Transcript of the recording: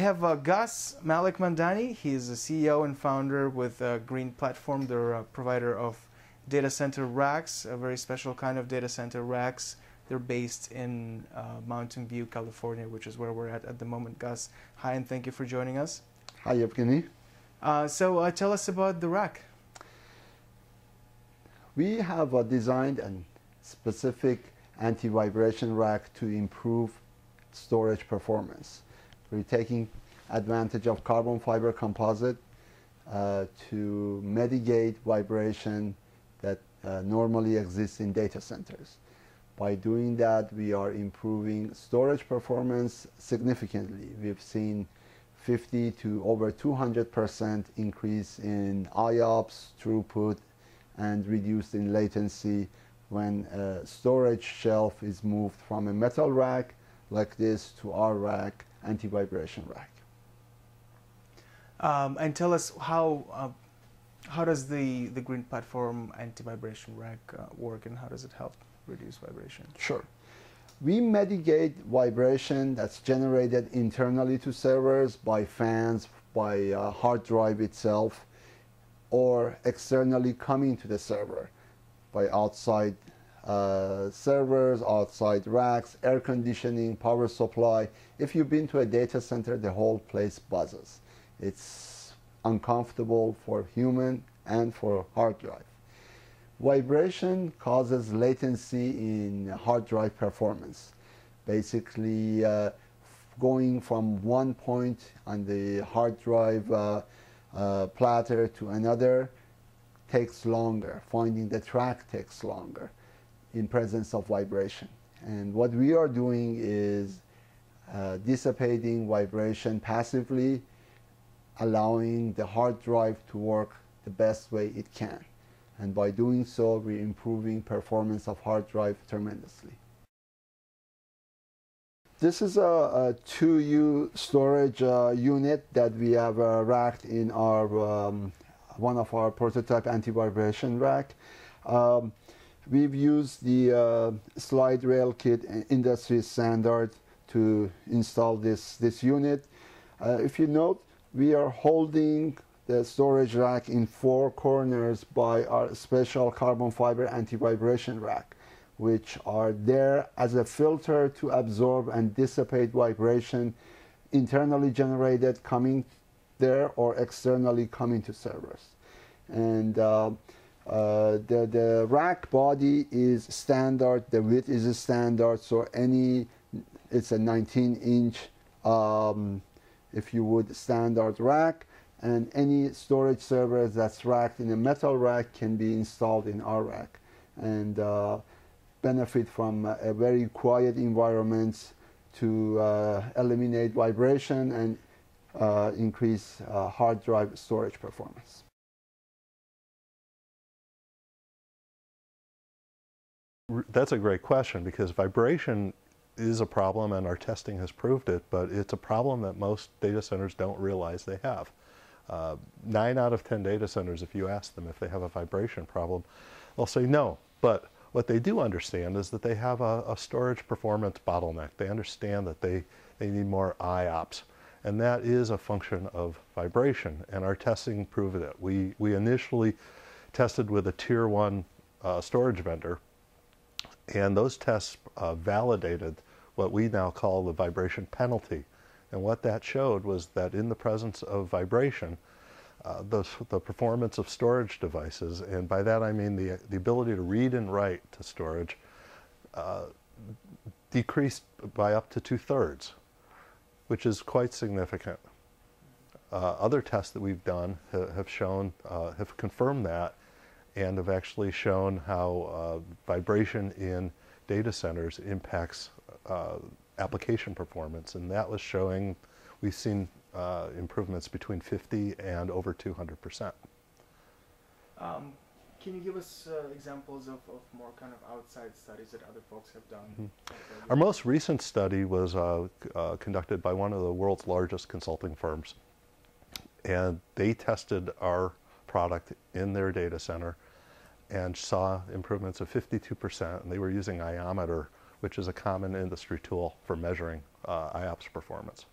Gus Malek-Madani. He is the CEO and founder with uh, Green Platform. They're a provider of data center racks, a very special kind of data center racks. They're based in uh, Mountain View, California, which is where we're at at the moment. Gus, hi, and thank you for joining us. Hi, Evgeny. Uh, so uh, tell us about the rack. We have uh, designed a specific anti-vibration rack to improve storage performance. We're taking advantage of carbon fiber composite uh, to mitigate vibration that uh, normally exists in data centers. By doing that, we are improving storage performance significantly. We've seen 50 to over 200% increase in IOPS, throughput, and reduced in latency when a storage shelf is moved from a metal rack like this to our rack, anti-vibration rack. Um, and tell us how uh, how does the the green platform anti-vibration rack uh, work, and how does it help reduce vibration? Sure. We mitigate vibration that's generated internally to servers by fans, by uh, hard drive itself, or externally coming to the server by outside uh, servers, outside racks, air conditioning, power supply. If you've been to a data center, the whole place buzzes. It's uncomfortable for human and for hard drive. Vibration causes latency in hard drive performance. Basically, uh, going from one point on the hard drive uh, uh, platter to another takes longer. Finding the track takes longer in presence of vibration. And what we are doing is uh, dissipating vibration passively, allowing the hard drive to work the best way it can. And by doing so, we're improving performance of hard drive tremendously. This is a, a 2U storage uh, unit that we have uh, racked in our um, one of our prototype anti-vibration rack. Um, we've used the uh, slide rail kit industry standard to install this, this unit. Uh, if you note, we are holding the storage rack in four corners by our special carbon fiber anti-vibration rack, which are there as a filter to absorb and dissipate vibration internally generated coming there or externally coming to servers. And uh, uh, the, the rack body is standard, the width is a standard, so any, it's a 19 inch, um, if you would, standard rack. And any storage server that's racked in a metal rack can be installed in our rack. And uh, benefit from a very quiet environment to uh, eliminate vibration and uh, increase uh, hard drive storage performance. That's a great question because vibration is a problem and our testing has proved it, but it's a problem that most data centers don't realize they have. Uh, nine out of 10 data centers, if you ask them if they have a vibration problem, they'll say no. But what they do understand is that they have a, a storage performance bottleneck. They understand that they, they need more IOPS. And that is a function of vibration. And our testing proved it. We, we initially tested with a tier one uh, storage vendor. And those tests uh, validated what we now call the vibration penalty. And what that showed was that in the presence of vibration, uh, the, the performance of storage devices, and by that I mean the, the ability to read and write to storage, uh, decreased by up to two thirds, which is quite significant. Uh, other tests that we've done ha have shown, uh, have confirmed that, and have actually shown how uh, vibration in data centers impacts uh, application performance, and that was showing we've seen uh, improvements between 50 and over 200 percent. Um, can you give us uh, examples of, of, more kind of outside studies that other folks have done? Mm -hmm. Our most recent study was uh, uh, conducted by one of the world's largest consulting firms, and they tested our product in their data center and saw improvements of 52 percent, and they were using iometer which is a common industry tool for measuring uh, IOPS performance.